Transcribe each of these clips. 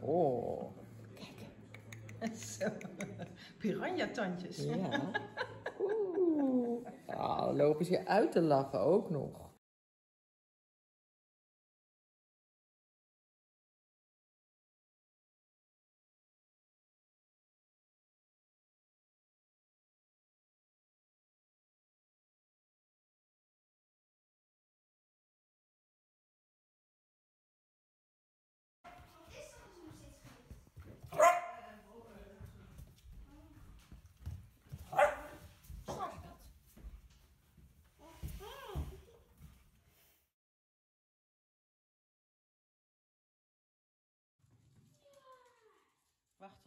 Oh, kijk. Zo. Piranha-tandjes. Ja. Oeh. Ah, lopen ze uit te lachen ook nog.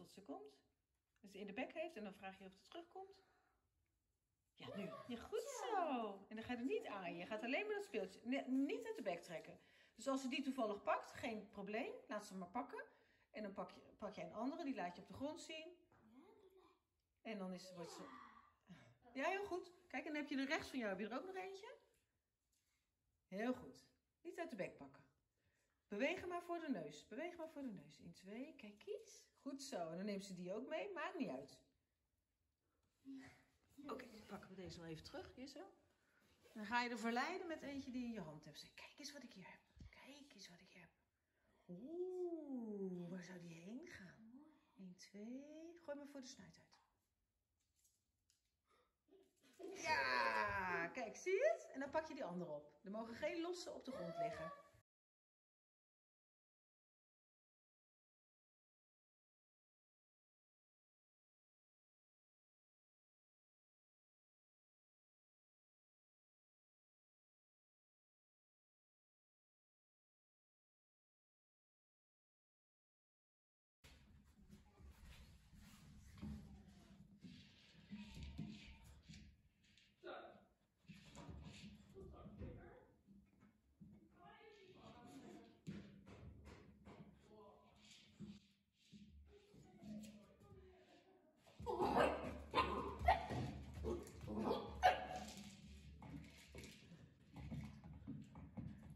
Tot ze komt. Ze in de bek heeft en dan vraag je of ze terugkomt. Ja, nu. Ja, goed zo. En dan ga je er niet aan. Je gaat alleen maar dat speeltje. Nee, niet uit de bek trekken. Dus als ze die toevallig pakt, geen probleem. Laat ze maar pakken. En dan pak je, pak je een andere, die laat je op de grond zien. En dan is, wordt ze... Ja, heel goed. Kijk, en dan heb je er rechts van jou heb je er ook nog eentje. Heel goed. Niet uit de bek pakken. Beweeg maar voor de neus. Beweeg maar voor de neus. 1, 2, kijk eens. Goed zo. En dan neemt ze die ook mee. Maakt niet uit. Oké, dan pakken we deze wel even terug. Hier zo. Dan ga je er verleiden met eentje die in je hand hebt. Zeg, kijk eens wat ik hier heb. Kijk eens wat ik hier heb. Oeh, waar zou die heen gaan? 1, 2. Gooi maar voor de snuit uit. Ja, kijk, zie je het? En dan pak je die andere op. Er mogen geen losse op de grond liggen.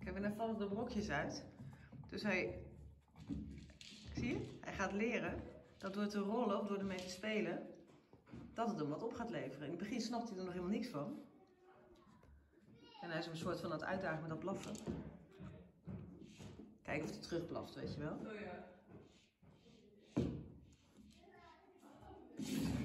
Kijk, en dan vallen de brokjes uit. Dus hij, zie je, hij gaat leren dat door te rollen of door ermee te spelen, dat het hem wat op gaat leveren. In het begin snapt hij er nog helemaal niks van. En hij is een soort van aan het uitdagen met dat blaffen. Kijken of hij terugblaft, weet je wel. And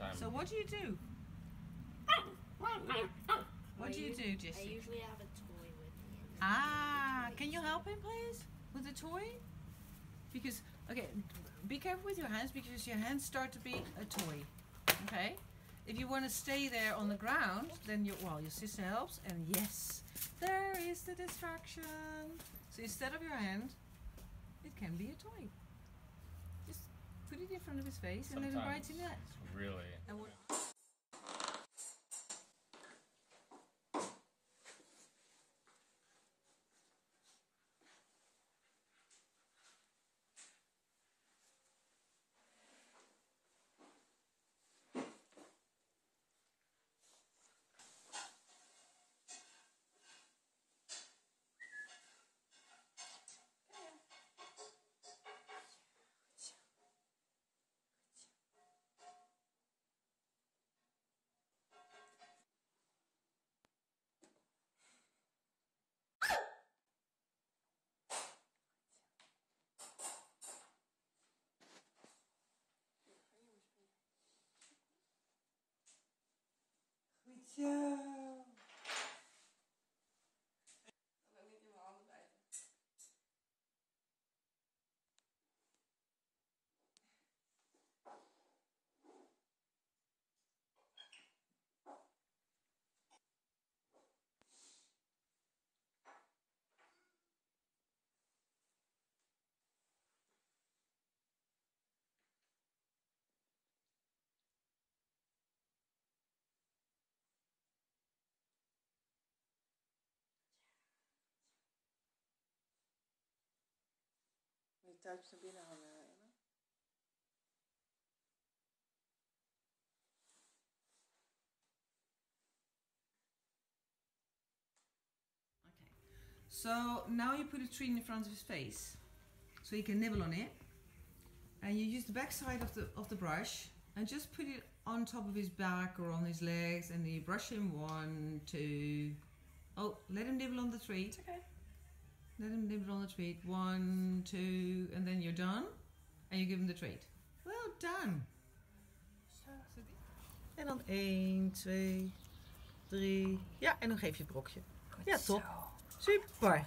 supposed to. Sometimes. So what do you do? What do you do, I Jesse? usually have a toy with me. Ah, can you help him, please, with the toy? Because okay, be careful with your hands because your hands start to be a toy. Okay. If you want to stay there on the ground, then you well, your sister helps, and yes, there is the distraction. So instead of your hand, it can be a toy put it in front of his face Sometimes. and then bite in in. Really? And what- touwtjes naar binnen hangen, Emma. Okay. So now you put a treat in the front of his face, so he can nibble on it, and you use the back side of the of the brush and just put it on top of his back or on his legs, and then you brush him one, two. Oh, let him nibble on the treat. Okay. Let him nibble on the treat. One, two, and then you're done. And you give him the treat. Well done. En dan 1, 2, 3. Ja, en dan geef je het brokje. Ja, top. Super.